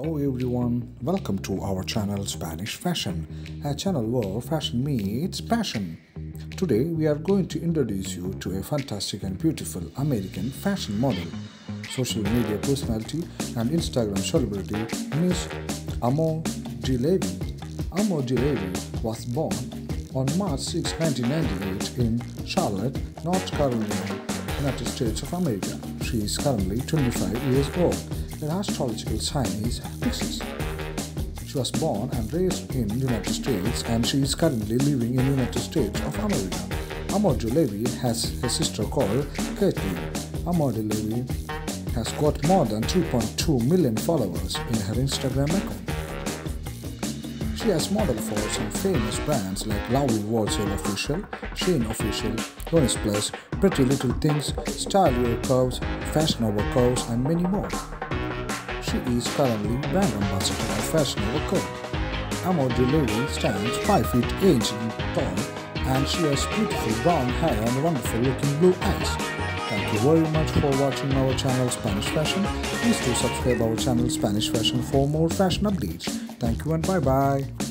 Hello everyone, welcome to our channel Spanish Fashion, a channel where fashion meets passion. Today we are going to introduce you to a fantastic and beautiful American fashion model, social media personality and Instagram celebrity Miss Amo G. Levy. Amo was born on March 6, 1998 in Charlotte, North Carolina, United States of America. She is currently 25 years old. Her astrological sign is Pisces. She was born and raised in United States and she is currently living in the United States of America. Amouredelavie has a sister called Caitlin. Amouredelavie has got more than 2.2 million followers in her Instagram account. She has modeled for some famous brands like Lovely Wholesale Official, Shein Official, Jonas Plus, Pretty Little Things, Style Your Curves, Fashion Over Curves, and many more. She is currently brand ambassador of Fashion Over Curve. Amo Levy stands 5 feet 8 inches tall and she has beautiful brown hair and wonderful looking blue eyes. Thank you very much for watching our channel Spanish Fashion. Please do subscribe our channel Spanish Fashion for more fashion updates. Thank you and bye bye.